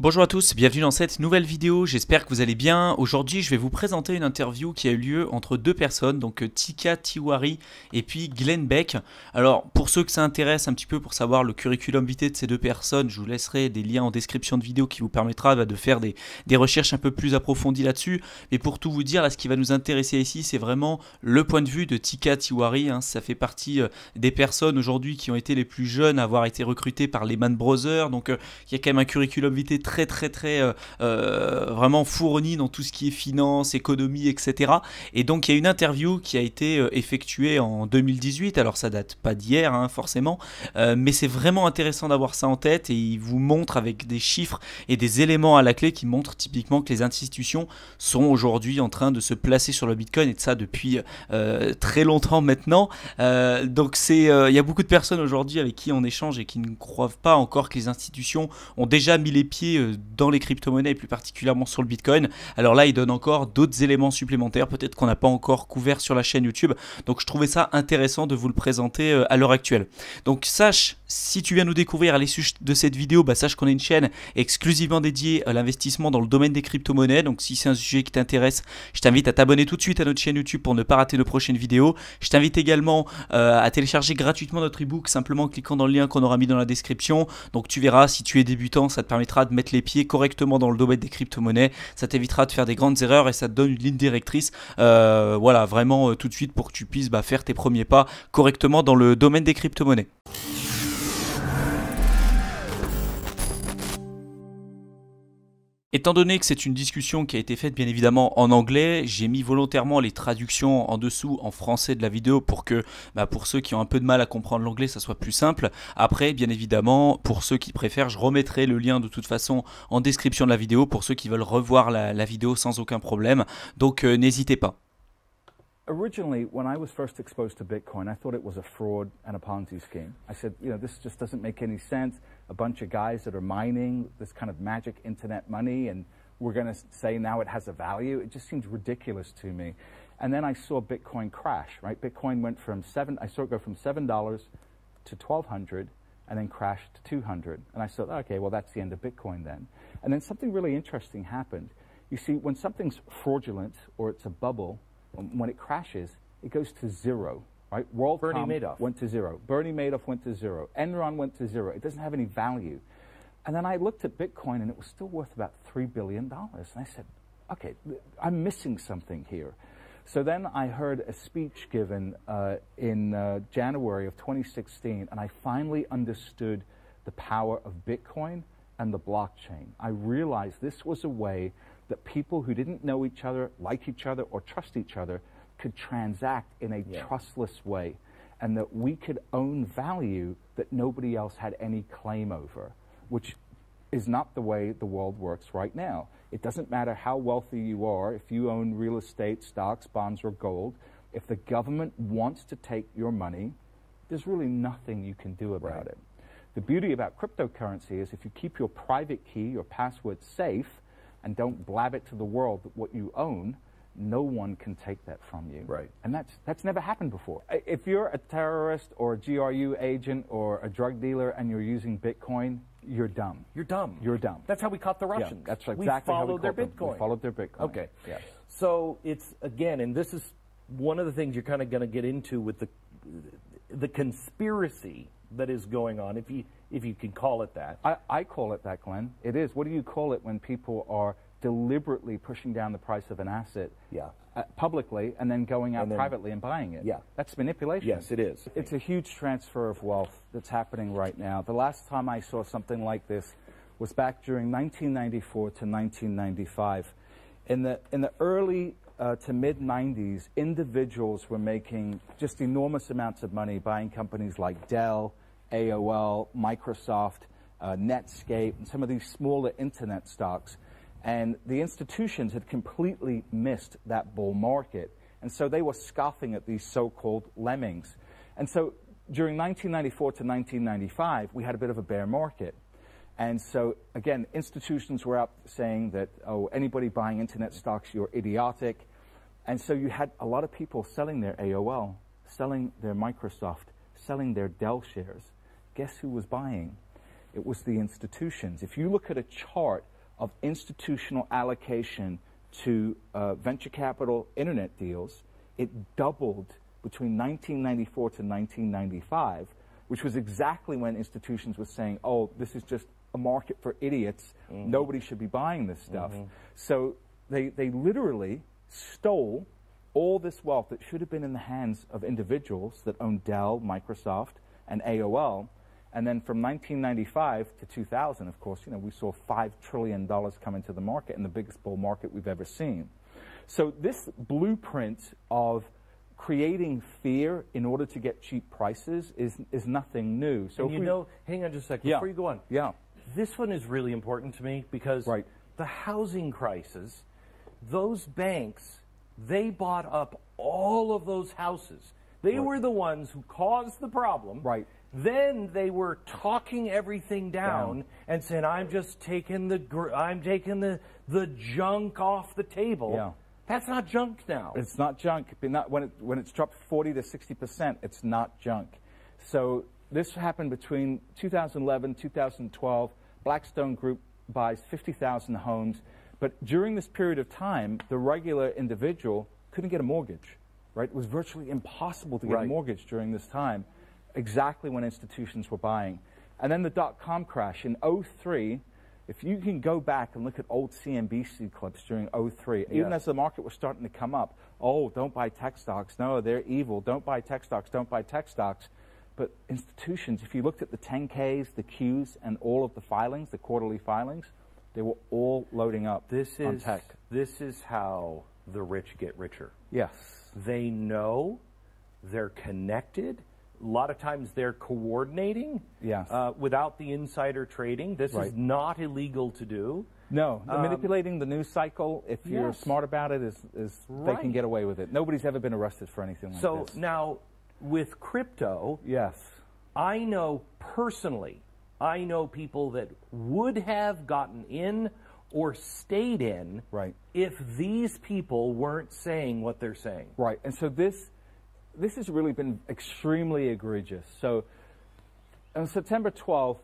Bonjour à tous, bienvenue dans cette nouvelle vidéo, j'espère que vous allez bien. Aujourd'hui je vais vous présenter une interview qui a eu lieu entre deux personnes, donc euh, Tika Tiwari et puis Glenn Beck. Alors pour ceux que ça intéresse un petit peu pour savoir le curriculum vitae de ces deux personnes, je vous laisserai des liens en description de vidéo qui vous permettra bah, de faire des, recherches un peu plus approfondies là-dessus. Mais pour tout vous dire, là ce qui va nous intéresser ici c'est vraiment le point de vue de Tika Tiwari. Hein. Ça fait partie euh, des personnes aujourd'hui qui ont été les plus jeunes à avoir été recrutées par les Man Brothers, donc euh, il y a quand même un curriculum vitae très très très très euh, euh, vraiment fourni dans tout ce qui est finance, économie, etc. Et donc il y a une interview qui a été euh, effectuée en 2018. Alors ça date pas d'hier hein, forcément, mais c'est vraiment intéressant d'avoir ça en tête et il vous montre avec des chiffres et des éléments à la clé qui montrent typiquement que les institutions sont aujourd'hui en train de se placer sur le Bitcoin et de ça depuis très longtemps maintenant. donc c'est il y a beaucoup de personnes aujourd'hui avec qui on échange et qui ne croient pas encore que les institutions ont déjà mis les pieds dans les crypto-monnaies et plus particulièrement sur le Bitcoin. Alors là, il donne encore d'autres éléments supplémentaires, peut-être qu'on n'a pas encore couvert sur la chaîne YouTube. Donc je trouvais ça intéressant de vous le présenter euh, à l'heure actuelle. Donc sache, si tu viens nous découvrir à l'issue de cette vidéo, bah, sache qu'on a une chaîne exclusivement dédiée à l'investissement dans le domaine des crypto-monnaies. Donc si c'est un sujet qui t'intéresse, je t'invite à t'abonner tout de suite à notre chaîne YouTube pour ne pas rater nos prochaines vidéos. Je t'invite également euh, à télécharger gratuitement notre ebook simplement en cliquant dans le lien qu'on aura mis dans la description. Donc tu verras, si tu es débutant, ça te permettra de mettre les pieds correctement dans le domaine des crypto-monnaies. Ça t'évitera de faire des grandes erreurs et ça te donne une ligne directrice. Euh, voilà, vraiment euh, tout de suite pour que tu puisses bah, faire tes premiers pas correctement dans le domaine des crypto-monnaies. Étant donné que c'est une discussion qui a été faite bien évidemment en anglais, j'ai mis volontairement les traductions en dessous en français de la vidéo pour que bah, pour ceux qui ont un peu de mal à comprendre l'anglais, ça soit plus simple. Après, bien évidemment, pour ceux qui préfèrent, je remettrai le lien de toute façon en description de la vidéo pour ceux qui veulent revoir la, vidéo sans aucun problème. Donc euh, n'hésitez pas. Originally, when I was first exposed to Bitcoin, I thought it was a fraud and a Ponzi scheme. I said, you know, this just doesn't make any sense. A bunch of guys that are mining this kind of magic internet money, and we're going to say now it has a value. It just seemed ridiculous to me. And then I saw Bitcoin crash, right? Bitcoin went from seven, I saw it go from $7 to 1200 and then crashed to 200. And I thought, okay, well, that's the end of Bitcoin then. And then something really interesting happened. You see, when something's fraudulent or it's a bubble, when it crashes, it goes to zero, right? WorldCom Bernie Madoff went to zero. Bernie Madoff went to zero. Enron went to zero. It doesn't have any value. And then I looked at Bitcoin, and it was still worth about $3 billion. And I said, okay, I'm missing something here. So then I heard a speech given uh, in uh, January of 2016, and I finally understood the power of Bitcoin and the blockchain. I realized this was a way that people who didn't know each other, like each other, or trust each other could transact in a yeah. trustless way and that we could own value that nobody else had any claim over, which is not the way the world works right now. It doesn't matter how wealthy you are, if you own real estate, stocks, bonds, or gold, if the government wants to take your money, there's really nothing you can do about right. it. The beauty about cryptocurrency is if you keep your private key, your password safe, and don't blab it to the world that what you own, no one can take that from you. Right. And that's, that's never happened before. If you're a terrorist or a GRU agent or a drug dealer and you're using Bitcoin, you're dumb. You're dumb. You're dumb. That's how we caught the Russians. Yeah, that's exactly we how we followed their Bitcoin. Them. We followed their Bitcoin. Okay. Yes. So it's, again, and this is one of the things you're kind of going to get into with the, the conspiracy that is going on, if you, if you can call it that. I, I call it that, Glenn. It is. What do you call it when people are – deliberately pushing down the price of an asset yeah. Uh, publicly and then going out and then, privately and buying it. Yeah. That's manipulation. Yes, it is. It's a huge transfer of wealth that's happening right now. The last time I saw something like this was back during 1994 to 1995. In the, in the early uh, to mid 90s, individuals were making just enormous amounts of money buying companies like Dell, AOL, Microsoft, uh, Netscape, and some of these smaller internet stocks and the institutions had completely missed that bull market. And so they were scoffing at these so-called lemmings. And so during 1994 to 1995, we had a bit of a bear market. And so, again, institutions were out saying that, oh, anybody buying internet stocks, you're idiotic. And so you had a lot of people selling their AOL, selling their Microsoft, selling their Dell shares. Guess who was buying? It was the institutions. If you look at a chart of institutional allocation to uh, venture capital internet deals, it doubled between 1994 to 1995, which was exactly when institutions were saying, oh, this is just a market for idiots. Mm-hmm. Nobody should be buying this stuff. Mm-hmm. So they, they literally stole all this wealth that should have been in the hands of individuals that owned Dell, Microsoft, and AOL. And then from 1995 to 2000, of course, you know, we saw $5 trillion come into the market and the biggest bull market we've ever seen. So this blueprint of creating fear in order to get cheap prices is, is nothing new. So you we, know, hang on just a second, yeah, before you go on. Yeah. This one is really important to me because right. the housing crisis, those banks they bought up all of those houses. They right. were the ones who caused the problem. Right. Then they were talking everything down, down. and saying, "I'm just taking the gr- I'm taking the the junk off the table." Yeah. That's not junk now. It's not junk. Not, when, it, when it's dropped 40 to 60 percent, it's not junk. So this happened between 2011, 2012. Blackstone Group buys 50,000 homes. But during this period of time, the regular individual couldn't get a mortgage, right? It was virtually impossible to get right. a mortgage during this time, exactly when institutions were buying. And then the dot com crash in 03, if you can go back and look at old CNBC clips during 03, yes. even as the market was starting to come up, oh, don't buy tech stocks. No, they're evil. Don't buy tech stocks. Don't buy tech stocks. But institutions, if you looked at the 10Ks, the Qs, and all of the filings, the quarterly filings, they were all loading up this on is, tech. This is how the rich get richer. Yes. They know, they're connected. A lot of times they're coordinating yes. Uh, without the insider trading. This right. is not illegal to do. No, um, manipulating the news cycle, if you're yes. smart about it, is, is right. they can get away with it. Nobody's ever been arrested for anything like so this. So now, with crypto, yes, I know personally I know people that would have gotten in or stayed in right. if these people weren't saying what they're saying. Right. And so this this has really been extremely egregious. So on September 12th,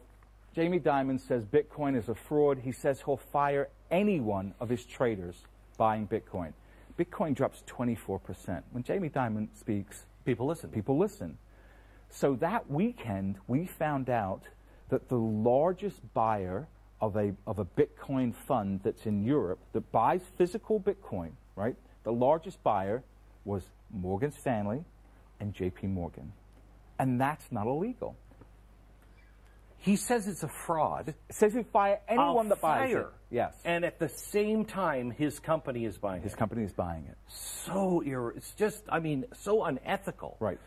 Jamie Dimon says Bitcoin is a fraud. He says he'll fire any one of his traders buying Bitcoin. Bitcoin drops 24%. When Jamie Dimon speaks, people listen. People listen. So that weekend, we found out that the largest buyer of a, of a Bitcoin fund that's in Europe that buys physical Bitcoin, right? The largest buyer was Morgan Stanley and JP Morgan. And that's not illegal. He says it's a fraud. Says he fire anyone I'll that buys fire. it. Yes. And at the same time, his company is buying his it. company is buying it. So ir- it's just, I mean, so unethical. Right.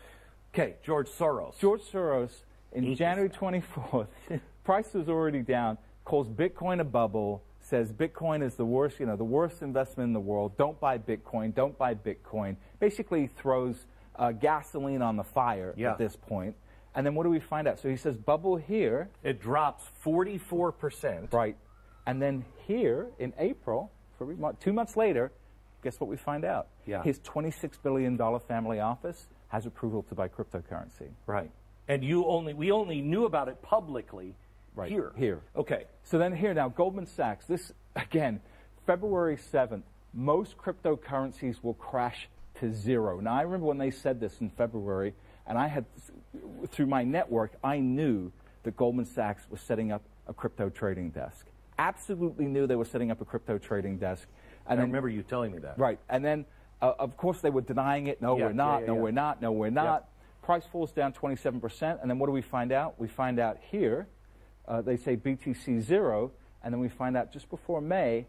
Okay, George Soros. George Soros in January 24th price was already down, calls Bitcoin a bubble, says Bitcoin is the worst, you know, the worst investment in the world. Don't buy Bitcoin. Don't buy Bitcoin. Basically throws uh, gasoline on the fire yeah. at this point. And then what do we find out? So he says bubble here. It drops 44%. Right. And then here in April, two months later, guess what we find out? Yeah. His $26 billion family office has approval to buy cryptocurrency. Right. And you only, we only knew about it publicly Right. Here. Here. Okay. So then here now, Goldman Sachs, this, again, February 7th, most cryptocurrencies will crash to zero. Now, I remember when they said this in February, and I had, through my network, I knew that Goldman Sachs was setting up a crypto trading desk. Absolutely knew they were setting up a crypto trading desk. And I then, remember you telling me that. Right. And then, uh, of course, they were denying it. No, yeah, we're not. Yeah, yeah, no, we're not. No, we're not. Price falls down 27%. And then what do we find out? We find out here uh, they say BTC zero, and then we find out just before May,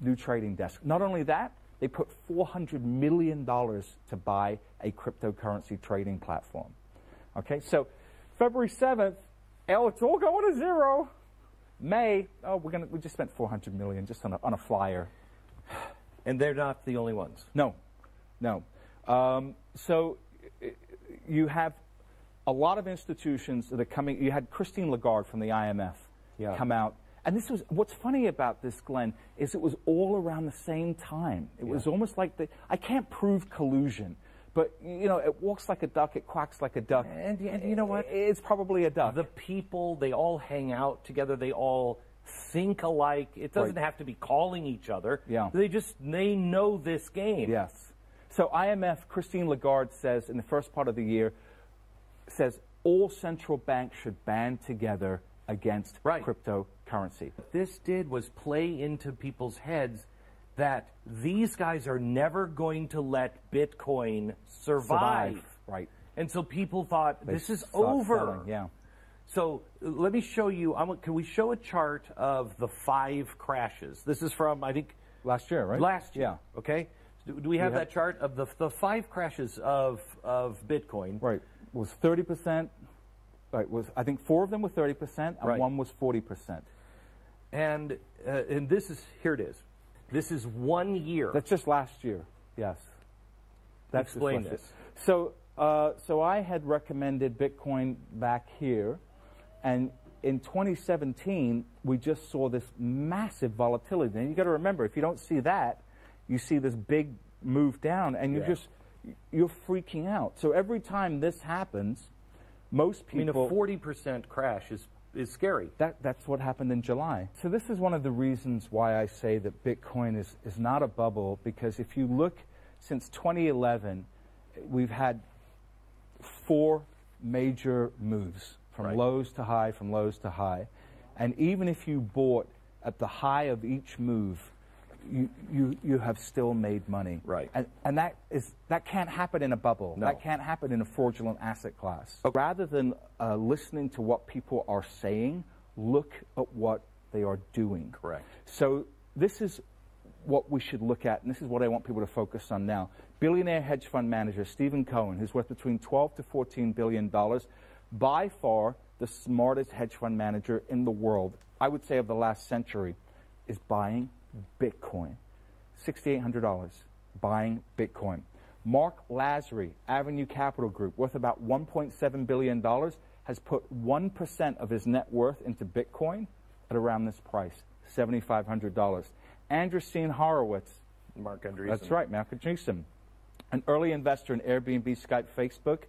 new trading desk. Not only that, they put $400 million to buy a cryptocurrency trading platform. Okay, so February 7th, oh, it's all going to zero. May, oh, we're gonna, we just spent 400 million just on a, on a flyer. And they're not the only ones. No, no. Um, so you have a lot of institutions that are coming. You had Christine Lagarde from the IMF yeah. come out. And this was what's funny about this, Glenn, is it was all around the same time. It yeah. was almost like the I can't prove collusion, But you know, it walks like a duck, it quacks like a duck. And, and you know what? It's probably a duck. The people, they all hang out together. They all think alike. It doesn't right. have to be calling each other. Yeah. They just they know this game. Yes. So IMF, Christine Lagarde says in the first part of the year, says all central banks should band together against right. cryptocurrency. What this did was play into people's heads that these guys are never going to let Bitcoin survive. survive. Right. And so people thought they this is over. Selling. Yeah. So let me show you. I'm, can we show a chart of the five crashes? This is from I think last year, right? Last year. Yeah. Okay. Do, do we have, we have that chart of the the five crashes of of Bitcoin? Right. Was thirty percent. Right. Was I think four of them were thirty percent, and right. one was forty percent. And uh, and this is here it is. This is one year. That's just last year. Yes. That's Explain this. Year. So uh, so I had recommended Bitcoin back here and in 2017, we just saw this massive volatility. And you got to remember, if you don't see that, you see this big move down, and you're yeah. just you're freaking out. So every time this happens, most people. I mean, a 40% crash is is scary. That, that's what happened in July. So this is one of the reasons why I say that Bitcoin is, is not a bubble, because if you look since 2011, we've had four major moves from right. lows to high, from lows to high. And even if you bought at the high of each move, you, you, you have still made money. Right. And, and that, is, that can't happen in a bubble. No. That can't happen in a fraudulent asset class. Okay. Rather than uh, listening to what people are saying, look at what they are doing. Correct. So this is what we should look at, and this is what I want people to focus on now. Billionaire hedge fund manager Steven Cohen, who's worth between 12 to 14 billion dollars, by far the smartest hedge fund manager in the world, I would say of the last century, is buying Bitcoin. $6,800 buying Bitcoin. Marc Lasry, Avenue Capital Group, worth about $1.7 billion, has put 1% of his net worth into Bitcoin at around this price, $7,500. Andreessen Horowitz. Marc Andreessen. That's right, Marc Andreessen. An early investor in Airbnb, Skype, Facebook,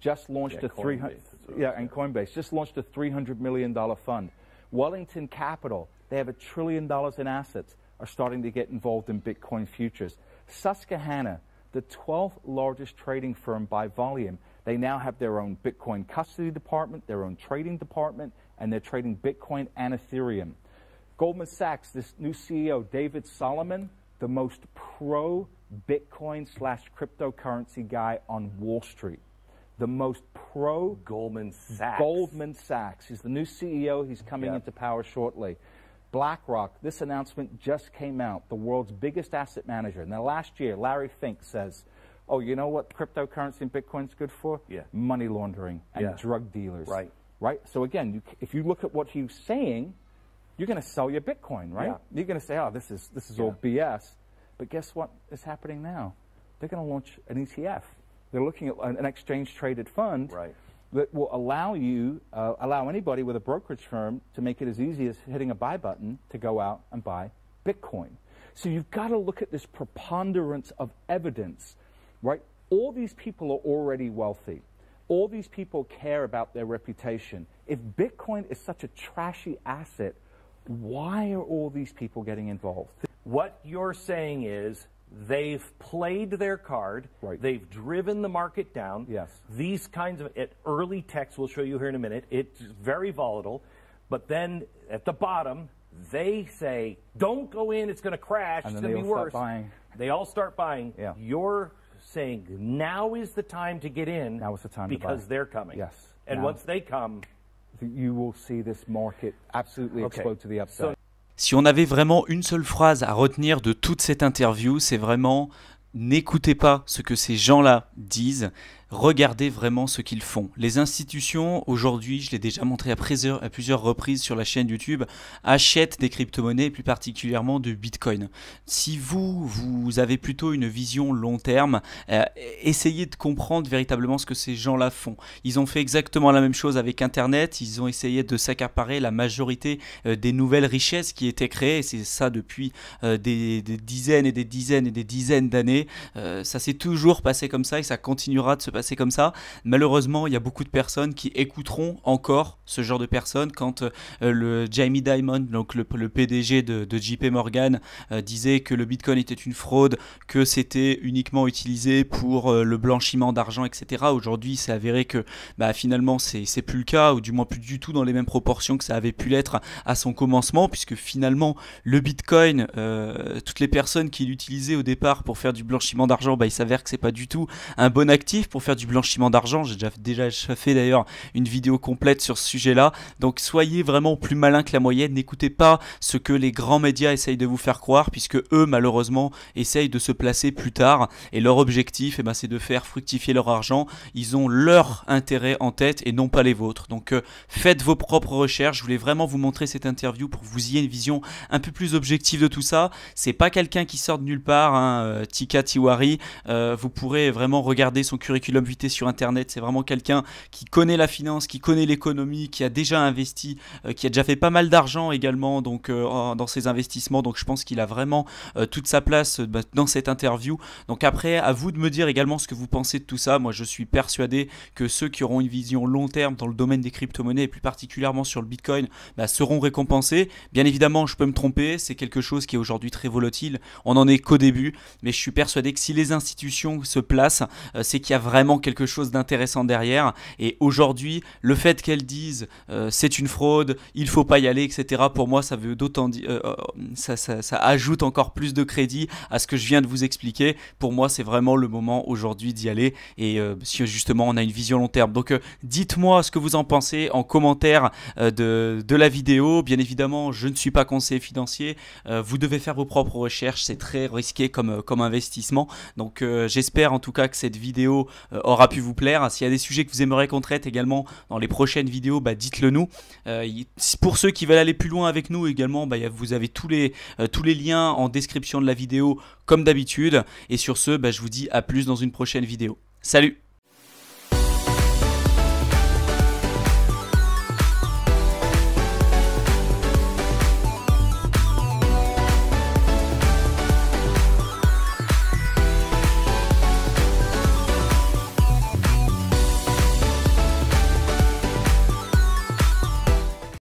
just launched yeah, a 300 yeah, and Coinbase just launched a 300 million dollar fund. Wellington Capital, they have a trillion dollars in assets, are starting to get involved in Bitcoin futures. Susquehanna, the 12th largest trading firm by volume, they now have their own Bitcoin custody department, their own trading department, and they're trading Bitcoin and Ethereum. Goldman Sachs, this new CEO, David Solomon, the most pro Bitcoin slash cryptocurrency guy on Wall Street the most pro Goldman Sachs. Goldman Sachs. He's the new CEO. He's coming yep. into power shortly. BlackRock, this announcement just came out, the world's biggest asset manager. Now, last year, Larry Fink says, Oh, you know what cryptocurrency and Bitcoin's good for? Yeah. Money laundering and yeah. drug dealers. Right. Right? So, again, you, if you look at what he's saying, you're going to sell your Bitcoin, right? Yeah. You're going to say, Oh, this is, this is yeah. all BS. But guess what is happening now? They're going to launch an ETF. They're looking at an exchange traded fund right. That will allow you, uh, allow anybody with a brokerage firm to make it as easy as hitting a buy button to go out and buy Bitcoin. So you've got to look at this preponderance of evidence, right? All these people are already wealthy. All these people care about their reputation. If Bitcoin is such a trashy asset, why are all these people getting involved? What you're saying is They've played their card. Right. They've driven the market down. Yes. These kinds of at early techs, we'll show you here in a minute, it's very volatile. But then at the bottom, they say, don't go in, it's going to crash, and it's going to be worse. buying. They all start buying. Yeah. You're saying now is the time to get in. Now is the time because they're coming. Yes. And now. once they come, you will see this market absolutely okay. explode to the upside. So Si on avait vraiment une seule phrase à retenir de toute cette interview, c'est vraiment n'écoutez pas ce que ces gens-là disent. Regardez vraiment ce qu'ils font. Les institutions, aujourd'hui, je l'ai déjà montré à plusieurs, à plusieurs reprises sur la chaîne YouTube, achètent des crypto-monnaies, plus particulièrement du Bitcoin. Si vous, vous avez plutôt une vision long terme, euh, essayez de comprendre véritablement ce que ces gens-là font. Ils ont fait exactement la même chose avec Internet, ils ont essayé de s'accaparer la majorité euh, des nouvelles richesses qui étaient créées, c'est ça depuis euh, des, dizaines et des dizaines et des dizaines d'années. ça s'est toujours passé comme ça et ça continuera de se passer comme ça. Malheureusement, il y a beaucoup de personnes qui écouteront encore ce genre de personnes quand euh, le Jamie Dimon, donc le, PDG de, JP Morgan, euh, disait que le Bitcoin était une fraude, que c'était uniquement utilisé pour euh, le blanchiment d'argent, etc. Aujourd'hui, c'est avéré que bah, finalement, c'est plus le cas, ou du moins plus du tout dans les mêmes proportions que ça avait pu l'être à son commencement, puisque finalement, le Bitcoin, toutes les personnes qui l'utilisaient au départ pour faire du blanchiment d'argent, bah, il s'avère que c'est pas du tout un bon actif pour faire du blanchiment d'argent. J'ai déjà, déjà fait d'ailleurs une vidéo complète sur ce sujet-là. Donc soyez vraiment plus malin que la moyenne. N'écoutez pas ce que les grands médias essayent de vous faire croire, puisque eux, malheureusement, essayent de se placer plus tard. Et leur objectif, eh ben, c'est de faire fructifier leur argent. Ils ont leur intérêt en tête et non pas les vôtres. Donc euh, faites vos propres recherches. Je voulais vraiment vous montrer cette interview pour que vous ayez une vision un peu plus objective de tout ça. C'est pas quelqu'un qui sort de nulle part, hein, euh, Tika Tiwari. Euh, vous pourrez vraiment regarder son curriculum vitae sur internet. C'est vraiment quelqu'un qui connaît la finance, qui connaît l'économie, qui a déjà investi, euh, qui a déjà fait pas mal d'argent également donc euh, dans ses investissements. Donc je pense qu'il a vraiment euh, toute sa place bah, dans cette interview. Donc après, à vous de me dire également ce que vous pensez de tout ça. Moi, je suis persuadé que ceux qui auront une vision long terme dans le domaine des crypto-monnaies et plus particulièrement sur le Bitcoin bah, seront récompensés. Bien évidemment, je peux me tromper. C'est quelque chose qui est aujourd'hui très volatile. On en est qu'au début, mais je suis persuadé que si les institutions se placent, c'est qu'il y a vraiment quelque chose d'intéressant derrière. Et aujourd'hui, le fait qu'elles disent euh, c'est une fraude, il faut pas y aller, etc. Pour moi, ça veut d'autant euh, euh, ça, ça, ajoute encore plus de crédit à ce que je viens de vous expliquer. Pour moi, c'est vraiment le moment aujourd'hui d'y aller et si justement on a une vision long terme. Donc, dites-moi ce que vous en pensez en commentaire de, de, la vidéo. Bien évidemment, je ne suis pas conseiller financier. vous devez faire vos propres recherches. C'est très risqué comme, comme investissement. Donc, j'espère en tout cas que cette vidéo aura pu vous plaire. S'il y a des sujets que vous aimeriez qu'on traite également dans les prochaines vidéos, bah, dites-le nous. Euh, pour ceux qui veulent aller plus loin avec nous également, bah, vous avez tous les, euh, tous les liens en description de la vidéo comme d'habitude. Et sur ce, bah, je vous dis à plus dans une prochaine vidéo. Salut